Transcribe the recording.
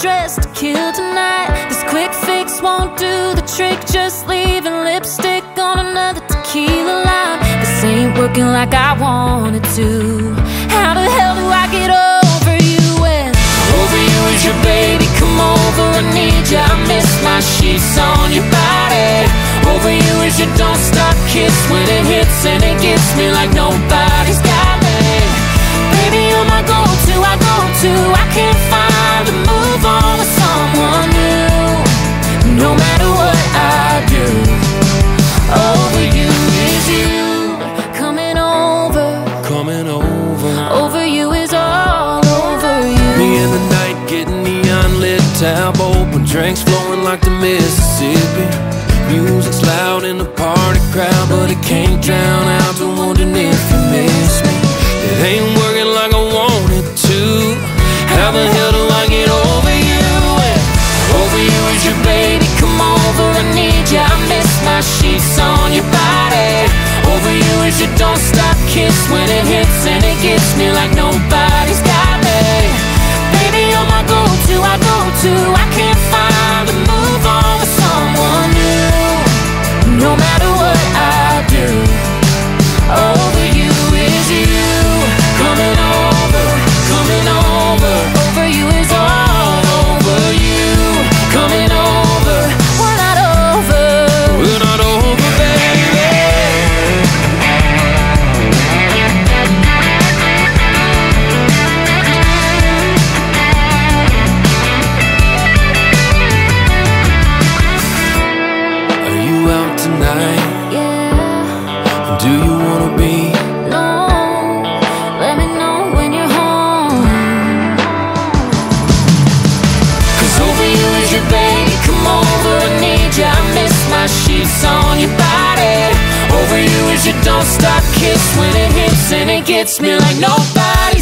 dress to kill tonight. This quick fix won't do the trick, just leaving lipstick on another tequila line. This ain't working like I wanted to. How the hell do I get over you when over you is your baby? Come over, I need you. I miss my sheets on your body. Over you is your don't stop kiss when it hits and it gets me like nobody's like the Mississippi. Music's loud in the party crowd, but it can't drown out the wondering if you miss me. It ain't working like I want it to. How the hell do I get over you? And Over you is your baby, come over, I need you. I miss my sheets on your body. Over you is your don't stop kiss when it hits and it gets me like nobody's Do you wanna be? no, let me know when you're home. Cause over you is your baby, come over, I need you. I miss my sheets on your body. Over you is your don't stop kiss when it hits and it gets me like nobody